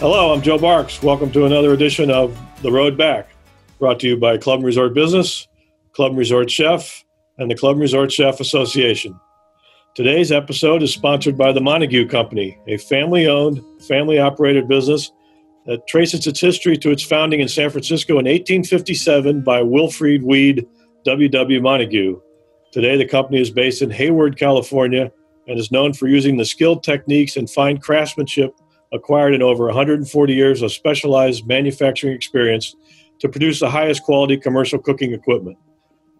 Hello, I'm Joe Barks. Welcome to another edition of The Road Back, brought to you by Club and Resort Business, Club and Resort Chef, and the Club and Resort Chef Association. Today's episode is sponsored by the Montague Company, a family owned, family operated business that traces its history to its founding in San Francisco in 1857 by Wilfrid Weed W.W. Montague. Today, the company is based in Hayward, California, and is known for using the skilled techniques and fine craftsmanship acquired in over 140 years of specialized manufacturing experience to produce the highest quality commercial cooking equipment.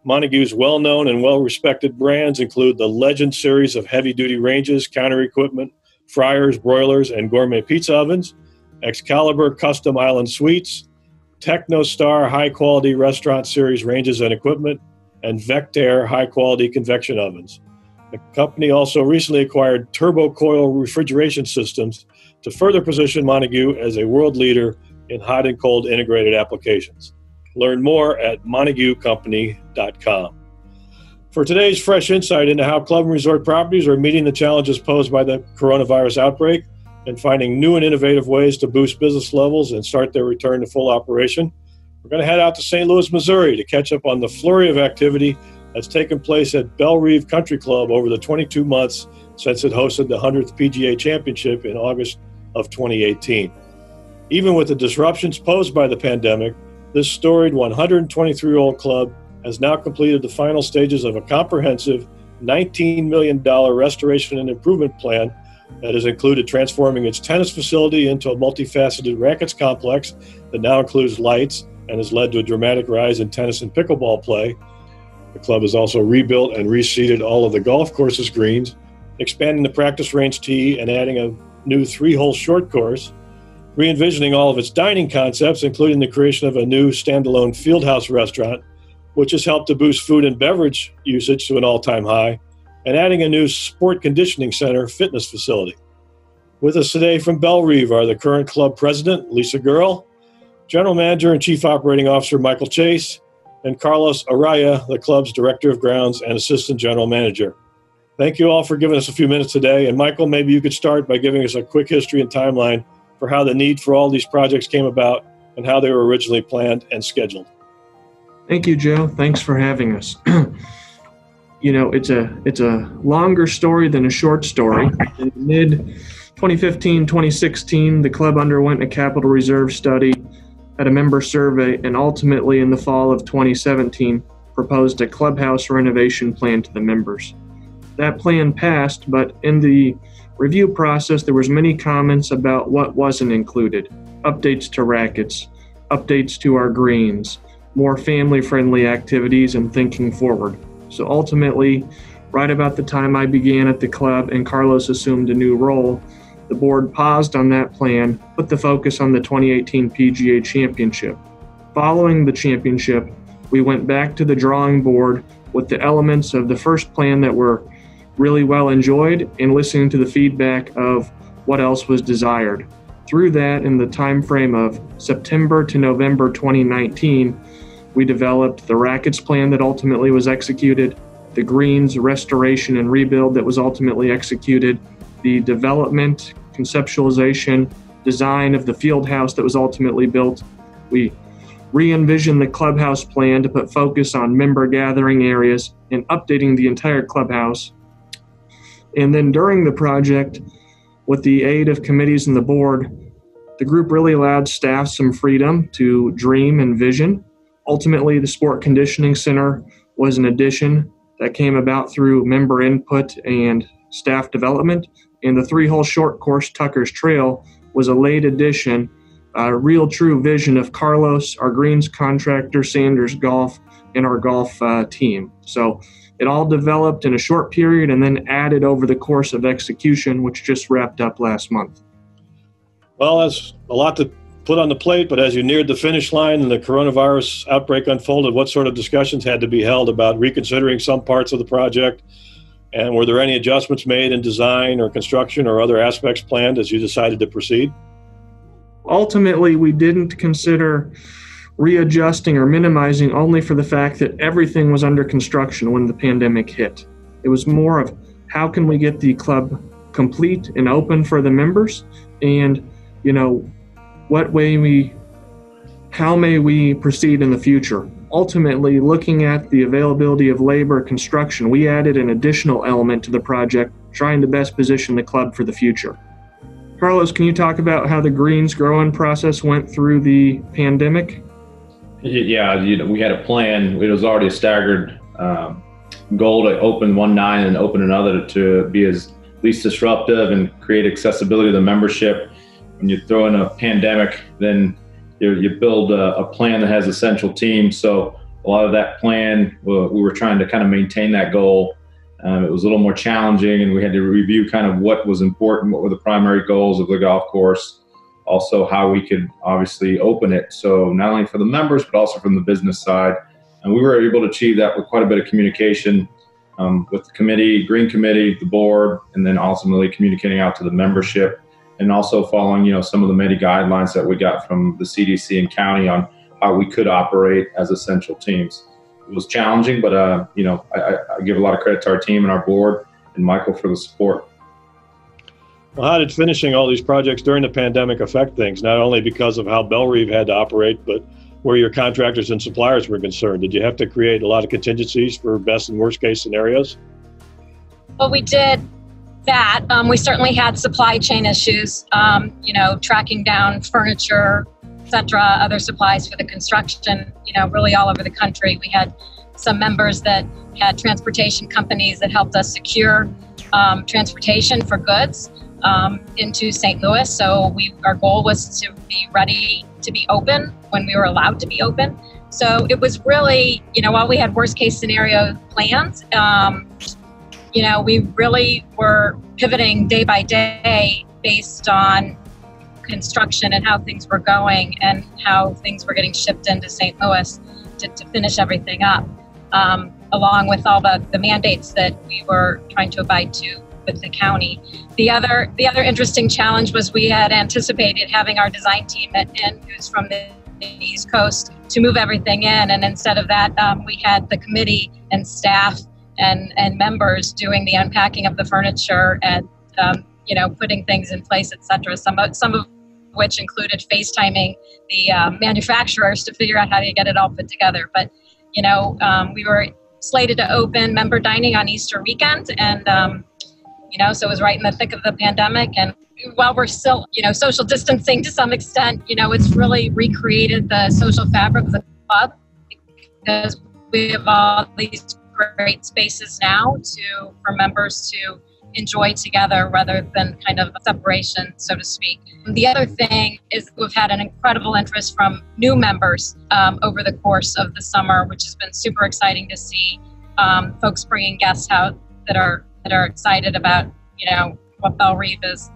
Montague's well known and well respected brands include the Legend series of heavy duty ranges, counter equipment, fryers, broilers, and gourmet pizza ovens, Excalibur custom island suites, TechnoStar high quality restaurant series ranges and equipment, and Vectaire high quality convection ovens. The company also recently acquired Turbo Coil refrigeration systems to further position Montague as a world leader in hot and cold integrated applications. Learn more at montaguecompany.com. For today's fresh insight into how club and resort properties are meeting the challenges posed by the coronavirus outbreak and finding new and innovative ways to boost business levels and start their return to full operation, we're going to head out to St. Louis, Missouri to catch up on the flurry of activity that's taken place at Bellerive Country Club over the 22 months since it hosted the 100th PGA Championship in August of 2018. Even with the disruptions posed by the pandemic, this storied 123 year old club has now completed the final stages of a comprehensive $19 million restoration and improvement plan that has included transforming its tennis facility into a multifaceted rackets complex that now includes lights and has led to a dramatic rise in tennis and pickleball play. The club has also rebuilt and reseeded all of the golf course's greens, expanding the practice range tee and adding a new three hole short course, re envisioning all of its dining concepts, including the creation of a new standalone fieldhouse restaurant, which has helped to boost food and beverage usage to an all time high, and adding a new sport conditioning center fitness facility. With us today from Bellerive are the current club president, Lisa Guirl, general manager and chief operating officer, Michael Chase, and Carlos Arraya, the club's director of grounds and assistant general manager. Thank you all for giving us a few minutes today. And Michael, maybe you could start by giving us a quick history and timeline for how the need for all these projects came about and how they were originally planned and scheduled. Thank you, Joe. Thanks for having us. you know, it's a it's a longer story than a short story. In mid 2015, 2016, the club underwent a capital reserve study at a member survey and ultimately in the fall of 2017 proposed a clubhouse renovation plan to the members that plan passed, but in the review process, there was many comments about what wasn't included. Updates to rackets, updates to our greens, more family-friendly activities, and thinking forward. So ultimately, right about the time I began at the club and Carlos assumed a new role, the board paused on that plan, put the focus on the 2018 PGA Championship. Following the championship, we went back to the drawing board with the elements of the first plan that were really well enjoyed and listening to the feedback of what else was desired. Through that, in the time frame of September to November 2019, we developed the rackets plan that ultimately was executed, the greens restoration and rebuild that was ultimately executed, the development, conceptualization, design of the field house that was ultimately built. We re envisioned the clubhouse plan to put focus on member gathering areas and updating the entire clubhouse and then during the project, with the aid of committees and the board, the group really allowed staff some freedom to dream and vision. Ultimately, the Sport Conditioning Center was an addition that came about through member input and staff development. And the three hole short course, Tucker's Trail, was a late addition, a real true vision of Carlos, our greens contractor, Sanders Golf, and our golf uh, team. So it all developed in a short period and then added over the course of execution, which just wrapped up last month. Well, that's a lot to put on the plate, but as you neared the finish line and the coronavirus outbreak unfolded, what sort of discussions had to be held about reconsidering some parts of the project? And were there any adjustments made in design or construction or other aspects planned as you decided to proceed? Ultimately, we didn't consider readjusting or minimizing only for the fact that everything was under construction when the pandemic hit. It was more of how can we get the club complete and open for the members and you know what way we, how may we proceed in the future? Ultimately, looking at the availability of labor construction, we added an additional element to the project, trying to best position the club for the future. Carlos, can you talk about how the greens growing process went through the pandemic? Yeah, you know, we had a plan. It was already a staggered um, goal to open one nine and open another to be as least disruptive and create accessibility to the membership. When you throw in a pandemic, then you, you build a, a, plan that has a central team. So a lot of that plan, we were trying to kind of maintain that goal. Um, it was a little more challenging, and we had to review kind of what was important, what were the primary goals of the golf course, also how we could obviously open it. So not only for the members, but also from the business side. And we were able to achieve that with quite a bit of communication um, with the committee, Green Committee, the board, and then ultimately communicating out to the membership, and also following you know some of the many guidelines that we got from the CDC and county on how we could operate as essential teams. It was challenging, but uh, you know I, I give a lot of credit to our team and our board and Michael for the support. Well, how did finishing all these projects during the pandemic affect things? Not only because of how Bellerive had to operate, but where your contractors and suppliers were concerned? Did you have to create a lot of contingencies for best and worst case scenarios? Well, we did that. Um, we certainly had supply chain issues, um, you know, tracking down furniture, etc., other supplies for the construction, you know, really all over the country. We had some members that had transportation companies that helped us secure um, transportation for goods um, into St. Louis. So we, our goal was to be ready to be open when we were allowed to be open. So it was really, you know, while we had worst case scenario plans, um, you know, we really were pivoting day by day based on construction and how things were going and how things were getting shipped into St. Louis to, to finish everything up, um, along with all the, the mandates that we were trying to abide to with the county. The other the other interesting challenge was we had anticipated having our design team in, who's from the East Coast, to move everything in, and instead of that, um, we had the committee and staff and and members doing the unpacking of the furniture and um, you know putting things in place, etc. Some of, some of which included FaceTiming the um, manufacturers to figure out how to get it all put together. But you know, um, we were slated to open member dining on Easter weekend, and um, you know, so it was right in the thick of the pandemic. And while we're still, you know, social distancing to some extent, you know, it's really recreated the social fabric of the club because we have all these great spaces now to for members to enjoy together rather than kind of separation, so to speak. The other thing is we've had an incredible interest from new members um, over the course of the summer, which has been super exciting to see. Um, folks bringing guests out that are that are excited about you know what Bellerive is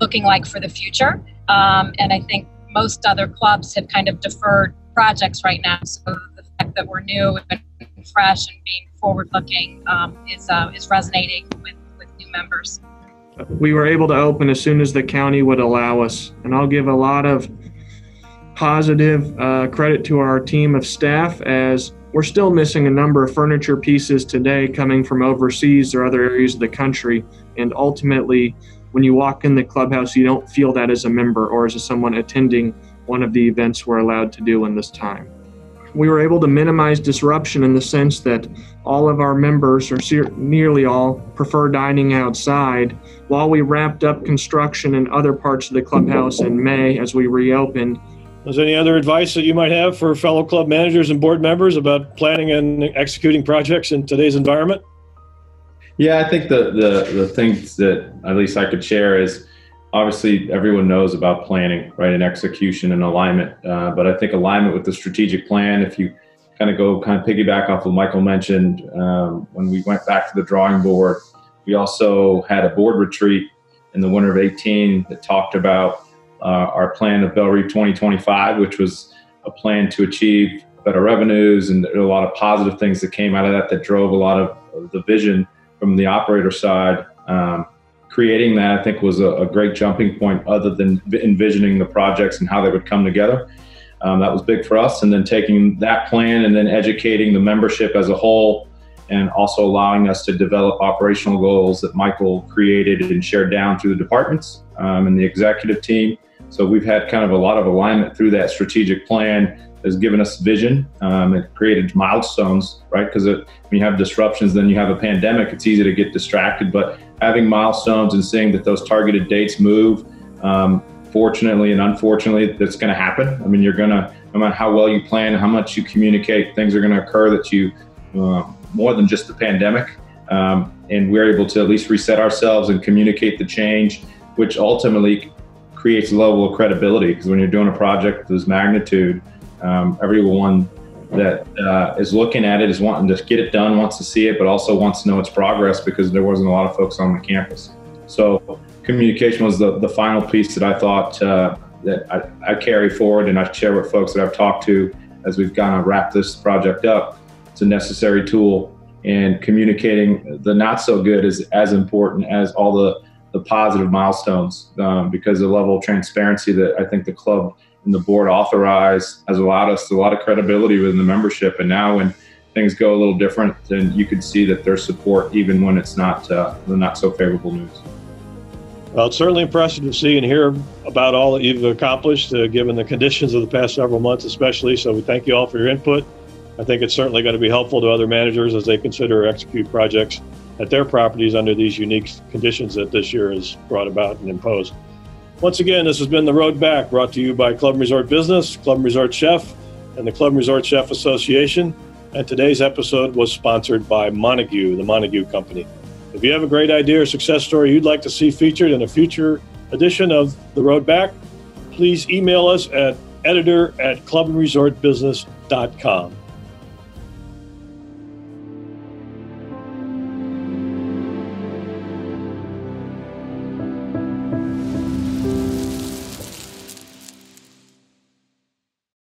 looking like for the future. Um, and I think most other clubs have kind of deferred projects right now. So the fact that we're new and fresh and being forward looking um, is uh, is resonating with, with new members. We were able to open as soon as the county would allow us, and I'll give a lot of positive uh, credit to our team of staff as we're still missing a number of furniture pieces today coming from overseas or other areas of the country. And ultimately, when you walk in the clubhouse, you don't feel that as a member or as someone attending one of the events we're allowed to do in this time. We were able to minimize disruption in the sense that all of our members, or nearly all, prefer dining outside. While we wrapped up construction in other parts of the clubhouse in May as we reopened, is there any other advice that you might have for fellow club managers and board members about planning and executing projects in today's environment? Yeah, I think the, the, the things that at least I could share is obviously everyone knows about planning, right, and execution and alignment. Uh, but I think alignment with the strategic plan, if you kind of go kind of piggyback off what Michael mentioned, um, when we went back to the drawing board, we also had a board retreat in the winter of 18 that talked about uh, our plan of Bellerive 2025, which was a plan to achieve better revenues and a lot of positive things that came out of that that drove a lot of the vision from the operator side. Um, creating that, I think, was a, a, great jumping point other than envisioning the projects and how they would come together. Um, that was big for us. And then taking that plan and then educating the membership as a whole and also allowing us to develop operational goals that Michael created and shared down through the departments um, and the executive team So we've had kind of a lot of alignment through that strategic plan has given us vision um, and created milestones, right? Because when you have disruptions, then you have a pandemic, it's easy to get distracted. But having milestones and seeing that those targeted dates move, um, fortunately and unfortunately, that's going to happen. I mean, you're going to, no matter how well you plan, how much you communicate, things are going to occur that you, uh, more than just the pandemic. Um, and we're able to at least reset ourselves and communicate the change, which ultimately creates a level of credibility. Because when you're doing a project of this magnitude, um, everyone that uh, is looking at it is wanting to get it done, wants to see it, but also wants to know its progress because there wasn't a lot of folks on the campus. So communication was the, the final piece that I thought uh, that I, I, carry forward and I share with folks that I've talked to as we've kind of wrapped this project up. It's a necessary tool and communicating the not so good is as important as all the, the positive milestones um, because the level of transparency that I think the club and the board authorized has allowed us a lot of credibility within the membership. And now when things go a little different, then you can see that there's support even when it's not uh, the not so favorable news. Well, it's certainly impressive to see and hear about all that you've accomplished, uh, given the conditions of the past several months, especially. So we thank you all for your input. I think it's certainly going to be helpful to other managers as they consider or execute projects at their properties under these unique conditions that this year has brought about and imposed. Once again, this has been The Road Back, brought to you by Club and Resort Business, Club and Resort Chef, and the Club and Resort Chef Association. And today's episode was sponsored by Montague, the Montague Company. If you have a great idea or success story you'd like to see featured in a future edition of The Road Back, please email us at editor at clubandresortbusiness.com.